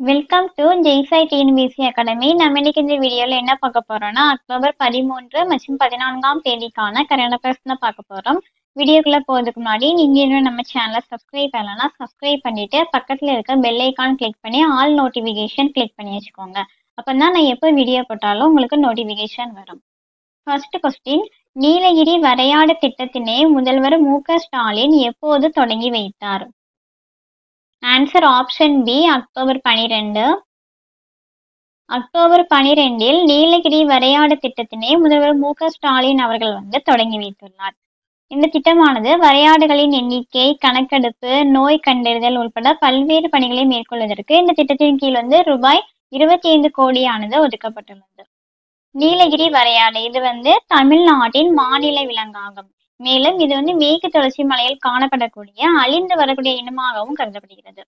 Welcome to Jaisai TNPSC academy நம்ம இன்னைக்கு இந்த வீடியோவில் என்ன பார்க்க போறோம்னா அக்டோபர் பதிமூன்று மற்றும் பதினான்காம் தேதிக்கான கரண்ட் அஃபேர்ஸ் தான் பார்க்க போறோம். வீடியோக்குள்ள போகிறதுக்கு முன்னாடி நீங்க இன்னும் நம்ம சேனலை சப்ஸ்கிரைப் பண்ணலன்னா சப்ஸ்கிரைப் பண்ணிட்டு பக்கத்துல இருக்க பெல் ஐக்கான் கிளிக் பண்ணி ஆல் நோட்டிஃபிகேஷன் கிளிக் பண்ணி வச்சுக்கோங்க. அப்போ தான் நான் எப்போ வீடியோ போட்டாலும் உங்களுக்கு நோட்டிஃபிகேஷன் வரும். ஃபர்ஸ்ட் கொஸ்டின் நீலகிரி வரையாடு திட்டத்தினை முதல்வர் மு க ஸ்டாலின் எப்போது தொடங்கி வைத்தார்? ஆன்சர் ஆப்ஷன் பி அக்டோபர் பனிரெண்டு. அக்டோபர் பனிரெண்டில் நீலகிரி வரையாடு திட்டத்தினை முதல்வர் மு ஸ்டாலின் அவர்கள் வந்து தொடங்கி வைத்துள்ளார். இந்த திட்டமானது வரையாடுகளின் எண்ணிக்கை கணக்கெடுப்பு நோய் கண்டறிதல் உட்பட பல்வேறு பணிகளை மேற்கொள்வதற்கு இந்த திட்டத்தின் கீழ் வந்து ரூபாய் இருபத்தி ஐந்து கோடியானது ஒதுக்கப்பட்டுள்ளது. நீலகிரி வரையாடு இது வந்து தமிழ்நாட்டின் மாநில விலங்காகும். மேலும் இது வந்து மேற்கு தொடர்ச்சி மலையில் காணப்படக்கூடிய அழிந்து வரக்கூடிய இனமாகவும் கருதப்படுகிறது.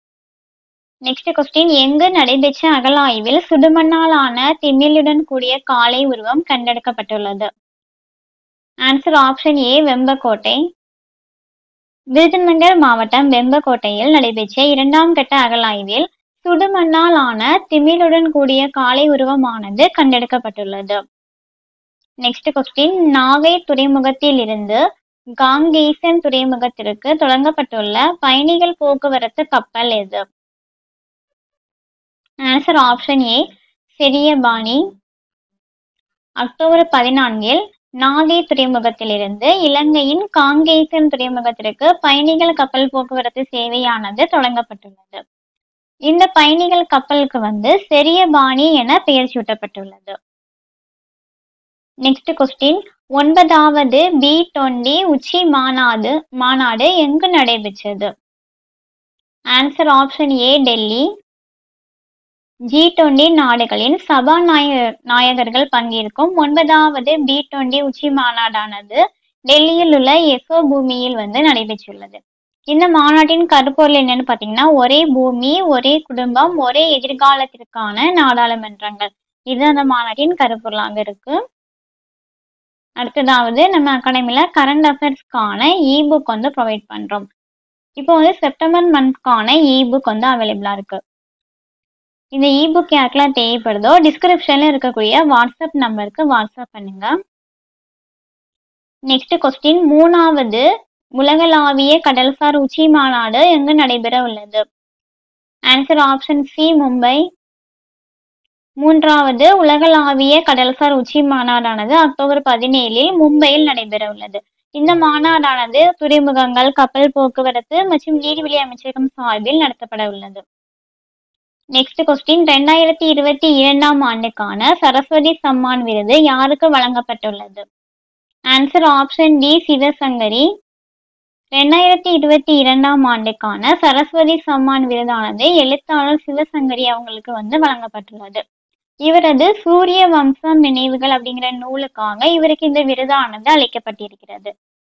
நெக்ஸ்ட் கொஸ்டின் எங்கு நடைபெற்ற அகலாய்வில் சுடுமண்ணாலான திமிழுடன் கூடிய காளை உருவம் கண்டெடுக்கப்பட்டுள்ளது? Answer option A Vembakottai Virudhunagar மாவட்டம் வெம்பக்கோட்டையில் நடைபெற்ற இரண்டாம் கட்ட அகலாய்வில் சுடுமண்ணால் ஆன திமிழுடன் கூடிய காளை உருவமானது கண்டெடுக்கப்பட்டுள்ளது. நெக்ஸ்ட் கொஸ்டின் நாகை துறைமுகத்தில் இருந்து காங்கேசன் துறைமுகத்திற்கு தொடங்கப்பட்டுள்ள பயணிகள் போக்குவரத்து கப்பல் எது? Answer option A Cheriyapani October பதினான்கில் Nagai துறைமுகத்திலிருந்து இலங்கையின் காங்கேசன் துறைமுகத்திற்கு பயணிகள் கப்பல் போக்குவரத்து சேவையானது தொடங்கப்பட்டுள்ளது. இந்த பயணிகள் கப்பலுக்கு வந்து செரியபாணி என பெயர் சூட்டப்பட்டுள்ளது. நெக்ஸ்ட் கொஸ்டின் ஒன்பதாவது பி டுவெண்டி உச்சி மாநாடு மாநாடு எங்கு நடைபெற்றது? Answer option A Delhi. G twenty நாடுகளின் சபாநாயக நாயகர்கள் பங்கேற்கும் ஒன்பதாவது பி டுவெண்டி உச்சி மாநாடானது டெல்லியில் உள்ள எஃபோ பூமியில் வந்து நடைபெற்றுள்ளது. இந்த மாநாட்டின் கருப்பொருள் என்னன்னு பார்த்தீங்கன்னா ஒரே பூமி ஒரே குடும்பம் ஒரே எதிர்காலத்திற்கான நாடாளுமன்றங்கள். இது அந்த மாநாட்டின் கருப்பொருளாக இருக்கு. அடுத்ததாவது நம்ம அகாடமியில் கரண்ட் அஃபேர்ஸ்க்கான இ புக் வந்து ப்ரொவைட் பண்ணுறோம் இப்போ வந்து செப்டம்பர் மந்த்க்கான இ புக் வந்து அவைலபிளாக இருக்கு. இந்த இ புக் யாருக்கெல்லாம் தேவைப்படுதோ டிஸ்கிரிப்ஷனில் இருக்கக்கூடிய வாட்ஸ்அப் நம்பருக்கு வாட்ஸ்அப் பண்ணுங்க. நெக்ஸ்ட் கொஸ்டின் மூணாவது உலகளாவிய கடல்சார் உச்சி மாநாடு எங்கு நடைபெற உள்ளது? ஆன்சர் ஆப்ஷன் சி மும்பை மூன்றாவது உலகளாவிய கடல்சார் உச்சி மாநாடானது அக்டோபர் பதினேழில் மும்பையில் நடைபெற உள்ளது இந்த மாநாடானது துறைமுகங்கள் கப்பல் போக்குவரத்து மற்றும் நீர்வழி அமைச்சகம் சார்பில் நடத்தப்பட உள்ளது நெக்ஸ்ட் கொஸ்டின் ரெண்டாயிரத்தி இருபத்தி இரண்டாம் ஆண்டுக்கான சரஸ்வதி சம்மான் விருது யாருக்கு வழங்கப்பட்டுள்ளது? Answer option D Sivasankari. ரெண்டாயிரத்தி இருபத்தி இரண்டாம் ஆண்டுக்கான சரஸ்வதி சம்மான் விருதானது எழுத்தாளர் சிவசங்கரி அவங்களுக்கு வந்து வழங்கப்பட்டுள்ளது. இவரது சூரிய வம்சம் நினைவுகள் அப்படிங்கிற நூலுக்காக இவருக்கு இந்த விருதானது அளிக்கப்பட்டிருக்கிறது.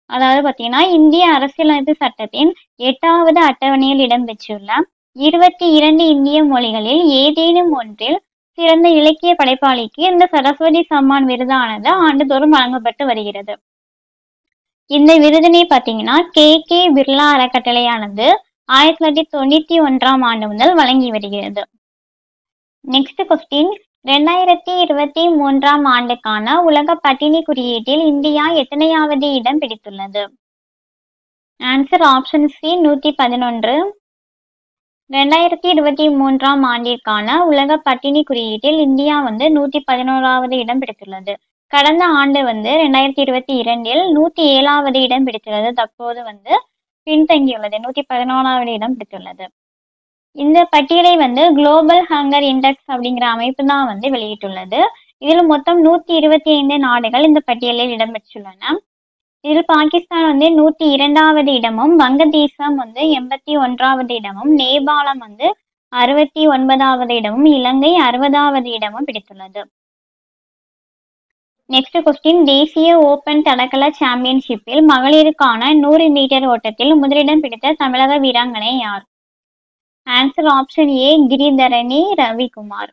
அதாவது பார்த்தீங்கன்னா இந்திய அரசியலமைப்பு சட்டத்தின் எட்டாவது அட்டவணையில் இடம்பெற்றுள்ள இருபத்தி இரண்டு இந்திய மொழிகளில் ஏதேனும் ஒன்றில் சிறந்த இலக்கிய படைப்பாளிக்கு இந்த சரஸ்வதி சம்மான் விருதானது ஆண்டுதோறும் வழங்கப்பட்டு வருகிறது. இந்த விருதினை பார்த்தீங்கன்னா கே. கே. பிர்லா அறக்கட்டளையானது ஆயிரத்தி தொள்ளாயிரத்தி தொண்ணூத்தி ஒன்றாம் ஆண்டு முதல் வழங்கி வருகிறது. நெக்ஸ்ட் கொஸ்டின் ரெண்டாயிரத்தி இருபத்தி மூன்றாம் ஆண்டுக்கான உலக பட்டினி குறியீட்டில் இந்தியா எத்தனையாவது இடம் பிடித்துள்ளது? ஆன்சர் ஆப்ஷன் சி நூத்தி பதினொன்று. ரெண்டாயிரத்தி இருபத்தி மூன்றாம் ஆண்டிற்கான உலக பட்டினி குறியீட்டில் இந்தியா வந்து நூத்தி பதினோராவது இடம் பிடித்துள்ளது. கடந்த ஆண்டு வந்து ரெண்டாயிரத்தி இருபத்தி இரண்டில் நூத்தி ஏழாவது இடம் பிடித்துள்ளது. தற்போது வந்து பின்தங்கியுள்ளது. நூத்தி பதினோராவது இடம் பிடித்துள்ளது. இந்த பட்டியலை வந்து குளோபல் ஹங்கர் இண்டெக்ஸ் அப்படிங்கிற அமைப்பு தான் வந்து வெளியிட்டுள்ளது. இதில் மொத்தம் நூத்தி இருபத்தி ஐந்து நாடுகள் இந்த பட்டியலில் இடம்பெற்றுள்ளன. இதில் பாகிஸ்தான் வந்து நூத்தி இரண்டாவது இடமும் வங்கதேசம் வந்து எண்பத்தி ஒன்றாவது இடமும் நேபாளம் வந்து அறுபத்தி ஒன்பதாவது இடமும் இலங்கை அறுபதாவது இடமும் பிடித்துள்ளது. நெக்ஸ்ட் கொஸ்டின் தேசிய ஓபன் தடகள சாம்பியன்ஷிப்பில் மகளிருக்கான நூறு மீட்டர் ஓட்டத்தில் முதலிடம் பிடித்த தமிழக வீராங்கனை யார்? Answer option A Giridharani Ravikumar.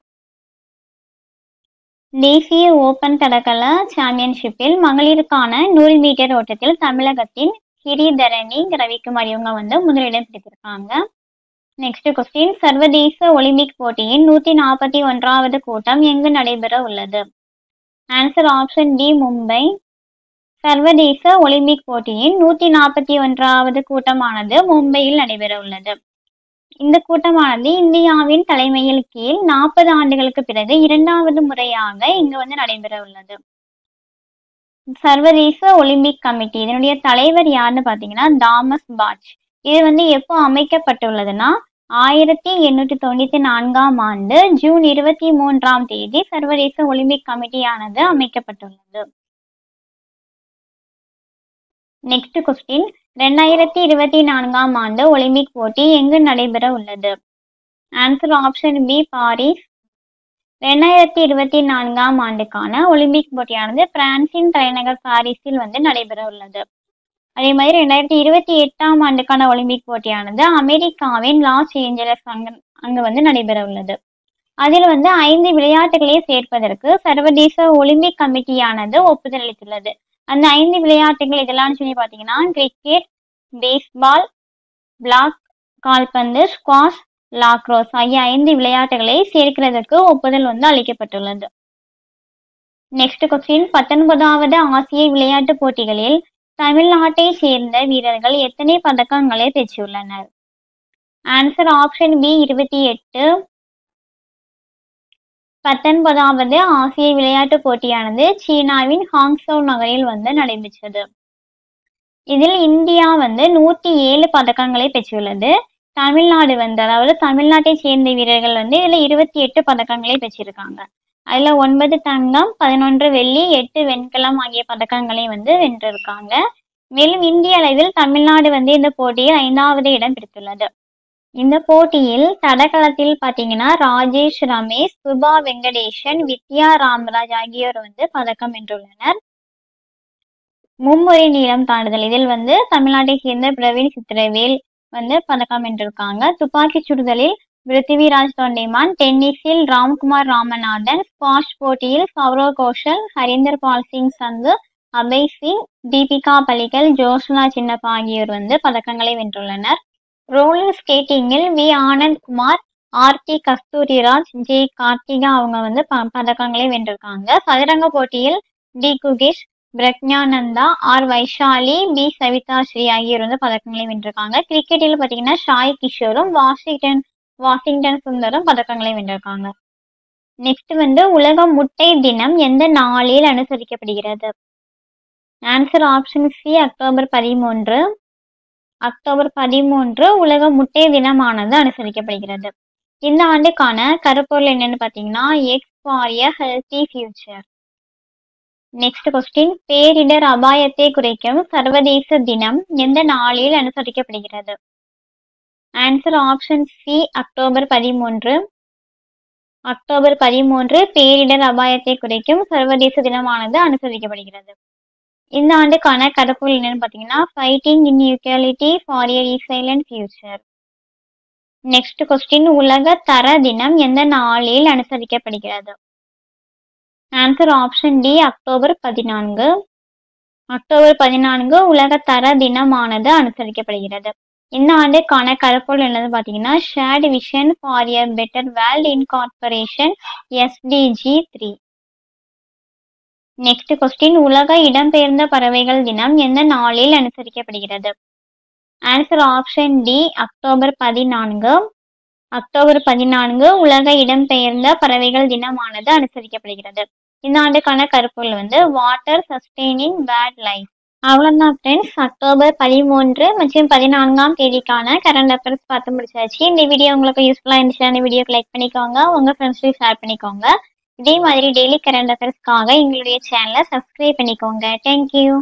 தேசிய ஓபன் தடகள சாம்பியன்ஷிப்பில் மகளிருக்கான நூறு மீட்டர் ஓட்டத்தில் தமிழகத்தின் கிரிதரணி ரவிக்குமார் இவங்க வந்து முதலிடம் பிடித்திருக்காங்க. நெக்ஸ்ட் கொஸ்டின் சர்வதேச ஒலிம்பிக் போட்டியின் நூத்தி நாற்பத்தி ஒன்றாவது கூட்டம் எங்கு நடைபெற உள்ளது? Answer option D Mumbai. சர்வதேச ஒலிம்பிக் போட்டியின் நூத்தி நாற்பத்தி ஒன்றாவது கூட்டமானது மும்பையில் நடைபெற உள்ளது. இந்த கூட்டமானது இந்தியாவின் தலைமையில் கீழ் நாற்பது ஆண்டுகளுக்கு பிறகு இரண்டாவது முறையாக இங்கு வந்து நடைபெற உள்ளது. சர்வதேச ஒலிம்பிக் கமிட்டி இதனுடைய தலைவர் யாருன்னு பாத்தீங்கன்னா தாமஸ் பாட்ச் இது வந்து எப்போ அமைக்கப்பட்டுள்ளதுன்னா ஆயிரத்தி எண்ணூற்றி தொண்ணூத்தி நான்காம் ஆண்டு ஜூன் இருபத்தி மூன்றாம் தேதி சர்வதேச ஒலிம்பிக் கமிட்டியானது அமைக்கப்பட்டுள்ளது. நெக்ஸ்ட் கொஸ்டின் ரெண்டாயிரத்தி இருபத்தி நான்காம் ஆண்டு ஒலிம்பிக் போட்டி எங்கு நடைபெற உள்ளது? ஆன்சர் ஆப்ஷன் பி பாரிஸ் ரெண்டாயிரத்தி இருபத்தி நான்காம் ஆண்டுக்கான ஒலிம்பிக் போட்டியானது பிரான்சின் தலைநகர் பாரிஸில் வந்து நடைபெற உள்ளது. அதே மாதிரி ரெண்டாயிரத்தி இருபத்தி எட்டாம் ஆண்டுக்கான ஒலிம்பிக் போட்டியானது அமெரிக்காவின் லாஸ் ஏஞ்சலஸ் அங்கு அங்கு வந்து நடைபெற உள்ளது. அதில் வந்து ஐந்து விளையாட்டுகளை சேர்ப்பதற்கு சர்வதேச ஒலிம்பிக் கமிட்டியானது ஒப்புதல் அளித்துள்ளது. அந்த ஐந்து விளையாட்டுகள் இதெல்லாம் சொல்லி பார்த்தீங்கன்னா கிரிக்கெட் பேஸ்பால் பிளாக் கால்பந்து ஸ்குவாஷ் லாக்ரோஸ் ஆகிய ஐந்து விளையாட்டுகளை சேர்க்கிறதுக்கு ஒப்புதல் வந்து அளிக்கப்பட்டுள்ளது. நெக்ஸ்ட் கொஸ்டின் பத்தொன்பதாவது ஆசிய விளையாட்டுப் போட்டிகளில் தமிழ்நாட்டை சேர்ந்த வீரர்கள் எத்தனை பதக்கங்களை பெற்றுள்ளனர்? ஆன்சர் ஆப்ஷன் பி இருபத்தி எட்டு பத்தொன்பதாவது ஆசிய விளையாட்டுப் போட்டியானது சீனாவின் ஹாங்சோ நகரில் வந்து நடைபெற்றது. இதில் இந்தியா வந்து நூத்தி ஏழு பதக்கங்களை பெற்றுள்ளது. தமிழ்நாடு வந்து அதாவது தமிழ்நாட்டை சேர்ந்த வீரர்கள் வந்து இதுல இருபத்தி எட்டு பதக்கங்களை பெற்றிருக்காங்க. அதுல ஒன்பது தங்கம் பதினொன்று வெள்ளி எட்டு வெண்கலம் ஆகிய பதக்கங்களை வந்து வென்றிருக்காங்க. மேலும் இந்திய அளவில் தமிழ்நாடு வந்து இந்த போட்டியில் ஐந்தாவது இடம் பிடித்துள்ளது. இந்த போட்டியில் தடகளத்தில் பாத்தீங்கன்னா ராஜேஷ் ரமேஷ் சுபா வெங்கடேஷன் வித்யா ராமராஜ் ஆகியோர் வந்து பதக்கம் வென்றுள்ளனர். மும்முறை நீளம் தாண்டுதல். இதில் வந்து தமிழ்நாட்டை சேர்ந்த பிரவீன் சித்திரவேல் வந்து பதக்கம் வென்றிருக்காங்க. துப்பாக்கி சுடுதலில் பிருத்திவிராஜ் தொண்டைமான் டென்னிஸில் ராம்குமார் ராமநாதன் ஸ்குவாஷ் போட்டியில் சௌரவ் கோஷல் ஹரிந்தர் பால் சிங் சந்து அபய் சிங் தீபிகா பலிகல் ஜோஷ்னா சின்னப்பா ஆகியோர் வந்து பதக்கங்களை வென்றுள்ளனர். ரோலர் ஸ்கேட்டிங்கில் வி. ஆனந்த் குமார் ஆர்த்தி கஸ்தூரிராஜ் ஜே. கார்த்திகா அவங்க வந்து ப பதக்கங்களை வென்றிருக்காங்க. சதுரங்க போட்டியில் D. Gukesh Praggnanandhaa R. Vaishali P. Savitha Sri ஆகியோர் வந்து பதக்கங்களை வென்றிருக்காங்க. கிரிக்கெட்டில் பார்த்தீங்கன்னா ஷாய் கிஷோரும் வாஷிங்டன் வாஷிங்டன் சுந்தரும் பதக்கங்களை வென்றிருக்காங்க. நெக்ஸ்ட் வந்து உலக முட்டை தினம் எந்த நாளில் அனுசரிக்கப்படுகிறது? ஆன்சர் ஆப்ஷன் சி அக்டோபர் பதிமூன்று. அக்டோபர் பதிமூன்று உலக முட்டை தினமானது அனுசரிக்கப்படுகிறது. இந்த ஆண்டுக்கான கருப்பொருள் என்னன்னு பார்த்தீங்கன்னா eggs for a healthy future next question பேரிடர் அபாயத்தை குறைக்கும் சர்வதேச தினம் எந்த நாளில் அனுசரிக்கப்படுகிறது? ஆன்சர் ஆப்ஷன் சி அக்டோபர் பதிமூன்று. அக்டோபர் பதிமூன்று பேரிடர் அபாயத்தை குறைக்கும் சர்வதேச தினமானது அனுசரிக்கப்படுகிறது. இந்த ஆண்டுக்கான கடற்பொருள் என்னன்னு பார்த்தீங்கன்னா fighting inequality for a resilient future next question உலக தர தினம் எந்த நாளில் அனுசரிக்கப்படுகிறது? ஆன்சர் ஆப்ஷன் டி அக்டோபர் பதினான்கு. அக்டோபர் பதினான்கு உலக தர தினமானது அனுசரிக்கப்படுகிறது. இந்த ஆண்டுக்கான கருப்பொருள் என்னது பார்த்தீங்கன்னா shared vision for a better world incorporation SDG three next question உலக இடம்பெயர்ந்த பறவைகள் தினம் எந்த நாளில் அனுசரிக்கப்படுகிறது? ஆன்சர் ஆப்ஷன் டி அக்டோபர் பதினான்கு. அக்டோபர் பதினான்கு உலக இடம்பெயர்ந்த பறவைகள் தினமானது அனுசரிக்கப்படுகிறது. இந்த ஆண்டுக்கான கருப்பொருள் வந்து வாட்டர் சஸ்டெய்னிங் பேட் லைஃப் அவ்வளோதான் ஃப்ரெண்ட்ஸ் அக்டோபர் பதிமூன்று மற்றும் பதினான்காம் தேதிக்கான கரண்ட் அஃபேர்ஸ் பார்த்து முடிச்சாச்சு. இந்த வீடியோ உங்களுக்கு யூஸ்ஃபுல்லாக இருந்துச்சு அந்த வீடியோக்கு லைக் பண்ணிக்கோங்க. உங்கள் ஃப்ரெண்ட்ஸ்க்கு ஷேர் பண்ணிக்கோங்க. இதே மாதிரி டெய்லி கரண்ட் அஃபேர்ஸ்க்காக எங்களுடைய சேனலை சப்ஸ்கிரைப் பண்ணிக்கோங்க. தேங்க்யூ